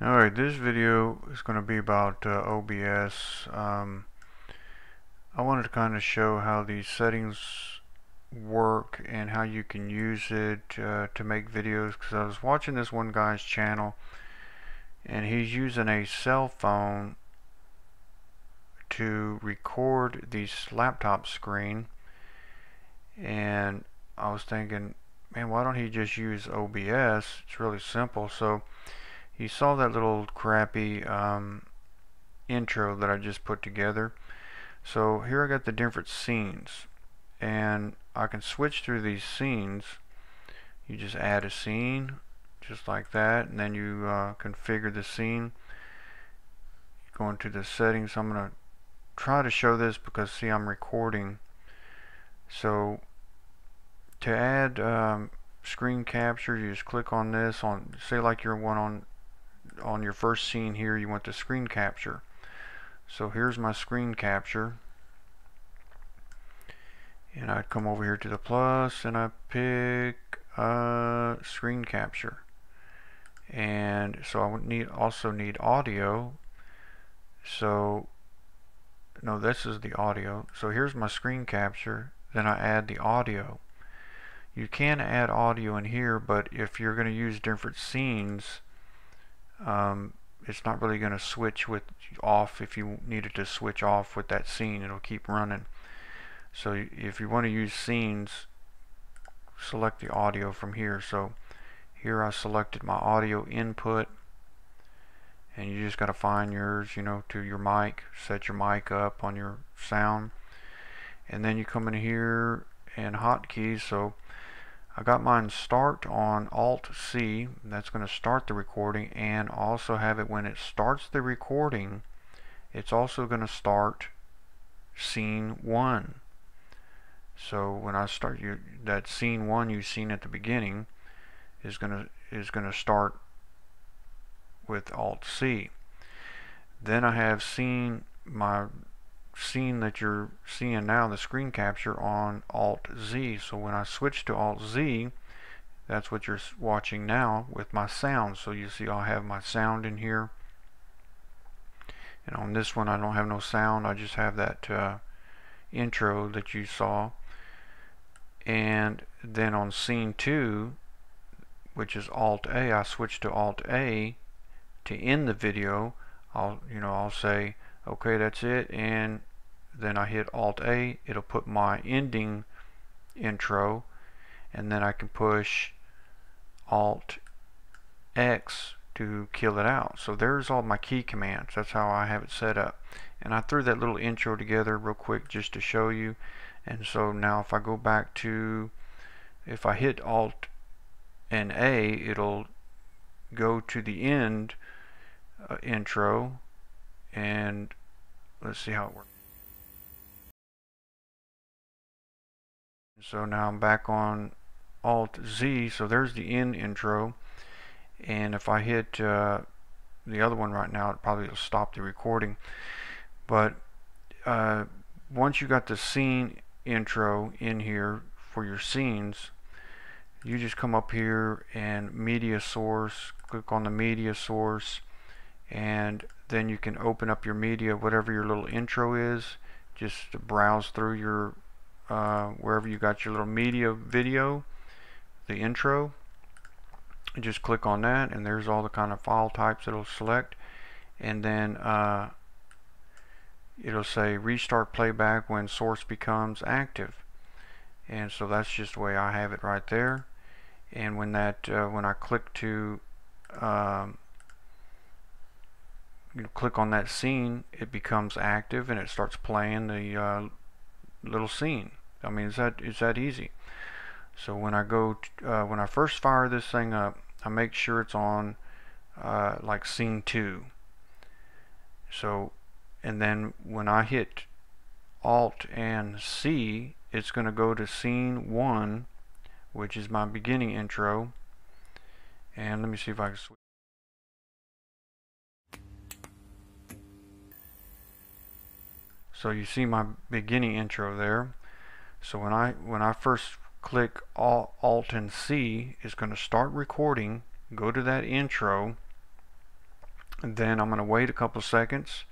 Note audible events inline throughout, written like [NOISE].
Alright, this video is going to be about uh, OBS. Um, I wanted to kind of show how these settings work and how you can use it uh, to make videos because I was watching this one guy's channel and he's using a cell phone to record the laptop screen and I was thinking man why don't he just use OBS it's really simple so you saw that little crappy um, intro that I just put together. So here I got the different scenes. And I can switch through these scenes. You just add a scene just like that and then you uh, configure the scene. Go into the settings. I'm gonna try to show this because see I'm recording. So to add um, screen capture you just click on this on say like you're one on on your first scene here you want the screen capture. So here's my screen capture. And I'd come over here to the plus and I pick uh, screen capture. And so I would need also need audio. So no this is the audio. So here's my screen capture. Then I add the audio. You can add audio in here but if you're going to use different scenes um, it's not really going to switch with off if you needed to switch off with that scene. It'll keep running. So if you want to use scenes select the audio from here. So here I selected my audio input and you just got to find yours you know to your mic. Set your mic up on your sound. And then you come in here and hotkeys so I got mine start on Alt C that's going to start the recording and also have it when it starts the recording it's also going to start scene 1 so when I start you that scene 1 you've seen at the beginning is going to is going to start with Alt C. Then I have seen my scene that you're seeing now, the screen capture on Alt Z. So when I switch to Alt Z, that's what you're watching now with my sound. So you see I'll have my sound in here. And on this one I don't have no sound, I just have that uh, intro that you saw. And then on scene 2, which is Alt A, I switch to Alt A to end the video. I'll you know I'll say okay that's it and then I hit alt A it'll put my ending intro and then I can push alt X to kill it out. So there's all my key commands. That's how I have it set up. And I threw that little intro together real quick just to show you. And so now if I go back to if I hit alt and A it'll go to the end uh, intro. And let's see how it works. So now I'm back on Alt Z, so there's the end intro, and if I hit uh, the other one right now, it probably will stop the recording. But uh, once you got the scene intro in here for your scenes, you just come up here and media source, click on the media source, and then you can open up your media whatever your little intro is just browse through your uh, wherever you got your little media video the intro just click on that and there's all the kind of file types it'll select. And then uh, it'll say restart playback when source becomes active. And so that's just the way I have it right there. And when that uh, when I click to um, you click on that scene it becomes active and it starts playing the uh, little scene. I mean is that is that easy. So when I go uh, when I first fire this thing up I make sure it's on uh, like scene 2 so and then when I hit alt and C it's going to go to scene 1 which is my beginning intro. And let me see if I can switch So you see my beginning intro there. So when I when I first click Alt and C, it's going to start recording. Go to that intro, and then I'm going to wait a couple seconds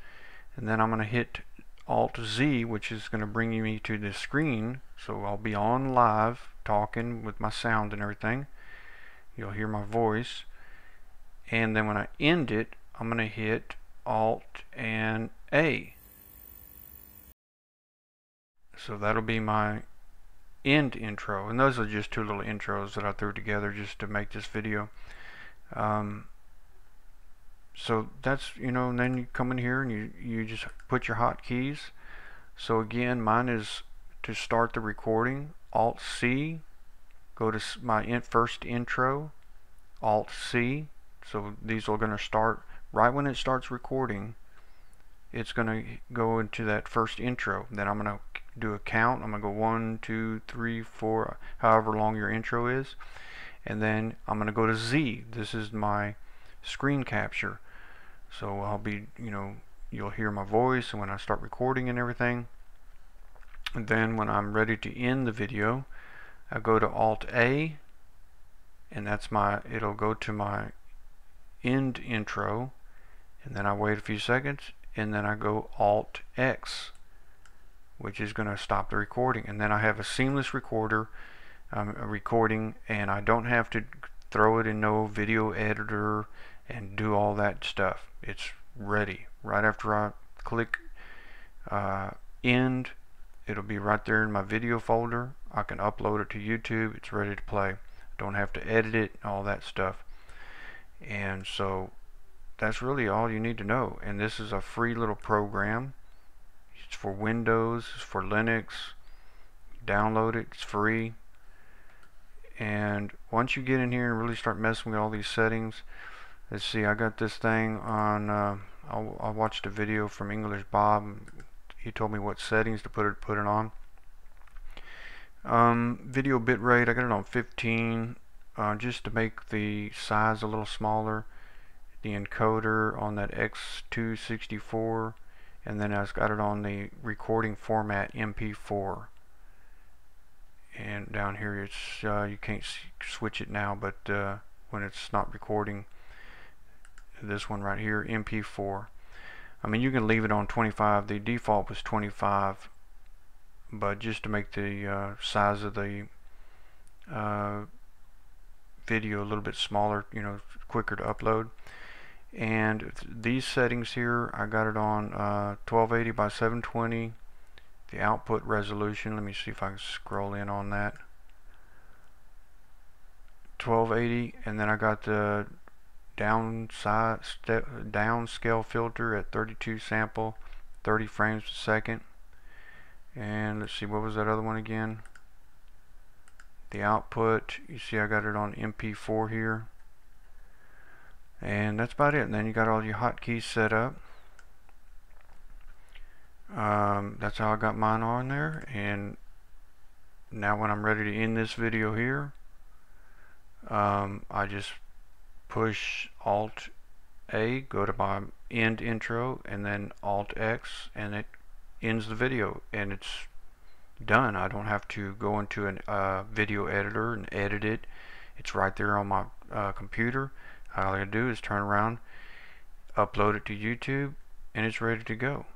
and then I'm going to hit Alt Z which is going to bring me to the screen so I'll be on live talking with my sound and everything you'll hear my voice and then when I end it I'm going to hit Alt and A so that'll be my end intro and those are just two little intros that I threw together just to make this video. Um, so that's you know and then you come in here and you you just put your hotkeys so again mine is to start the recording. Alt C go to my in first intro. Alt C so these are going to start right when it starts recording it's going to go into that first intro. Then I'm going to do a count. I'm going to go one two three four however long your intro is. And then I'm going to go to Z. This is my screen capture. So I'll be you know you'll hear my voice when I start recording and everything. And then when I'm ready to end the video I go to alt A and that's my it'll go to my end intro. And then I wait a few seconds and then I go alt X which is going to stop the recording. And then I have a seamless recorder um, recording and I don't have to throw it in no video editor and do all that stuff. It's ready. Right after I click uh, end it'll be right there in my video folder. I can upload it to YouTube. It's ready to play. Don't have to edit it all that stuff. And so that's really all you need to know. And this is a free little program. It's for Windows it's for Linux. Download it it's free. And once you get in here and really start messing with all these settings let's see I got this thing on uh, I watched a video from English Bob. He told me what settings to put it put it on. Um, video bitrate I got it on 15 uh, just to make the size a little smaller the encoder on that X264 and then I've got it on the recording format MP4 and down here it's uh, you can't switch it now but uh, when it's not recording this one right here MP4 I mean you can leave it on 25 the default was 25 but just to make the uh, size of the uh, video a little bit smaller you know quicker to upload and these settings here I got it on 1280 uh, by 720 the output resolution. Let me see if I can scroll in on that. 1280 and then I got the down down scale filter at 32 sample 30 frames per second. And let's see what was that other one again? The output you see I got it on MP4 here and that's about it. And then you got all your hotkeys set up. Um, that's how I got mine on there. And now when I'm ready to end this video here um, I just push alt A go to my end intro and then alt X and it ends the video. And it's done. I don't have to go into a uh, video editor and edit it. It's right there on my uh, computer all I gotta do is turn around upload it to YouTube and it's ready to go.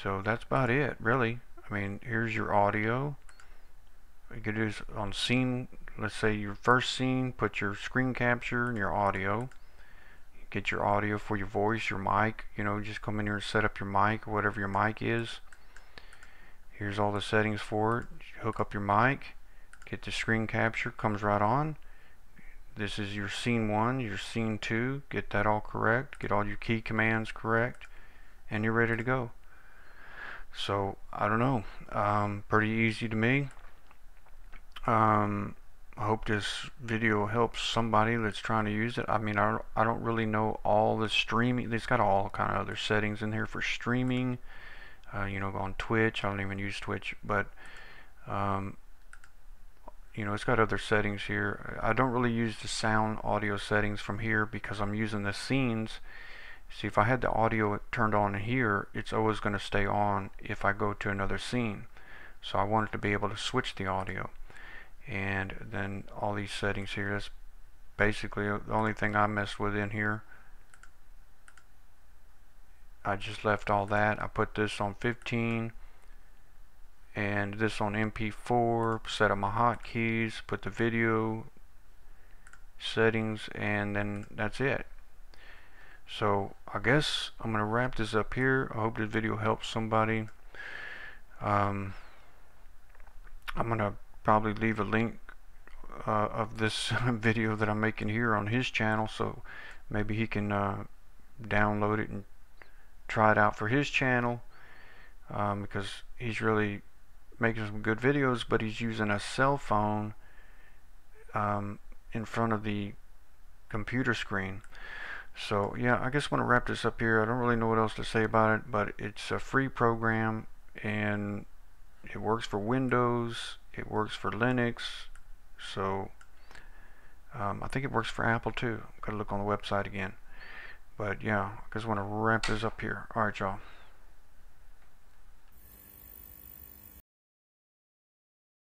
So that's about it really. I mean here's your audio. You can do on scene let's say your first scene put your screen capture and your audio. Get your audio for your voice your mic you know just come in here and set up your mic or whatever your mic is. Here's all the settings for it. Hook up your mic get the screen capture comes right on this is your scene one your scene two. Get that all correct. Get all your key commands correct. And you're ready to go. So I don't know. Um, pretty easy to me. Um, I hope this video helps somebody that's trying to use it. I mean I I don't really know all the streaming. It's got all kind of other settings in here for streaming. Uh, you know on Twitch. I don't even use Twitch but um, you know it's got other settings here. I don't really use the sound audio settings from here because I'm using the scenes. See if I had the audio turned on here it's always going to stay on if I go to another scene. So I wanted to be able to switch the audio. And then all these settings here that's basically the only thing I messed with in here. I just left all that. I put this on 15 and this on MP4 set up my hotkeys put the video settings and then that's it. So I guess I'm gonna wrap this up here. I hope this video helps somebody. Um, I'm gonna probably leave a link uh, of this [LAUGHS] video that I'm making here on his channel so maybe he can uh, download it and try it out for his channel um, because he's really making some good videos but he's using a cell phone um, in front of the computer screen. So yeah I just want to wrap this up here. I don't really know what else to say about it but it's a free program and it works for Windows it works for Linux so um, I think it works for Apple too. Gotta look on the website again. But yeah I just want to wrap this up here. Alright y'all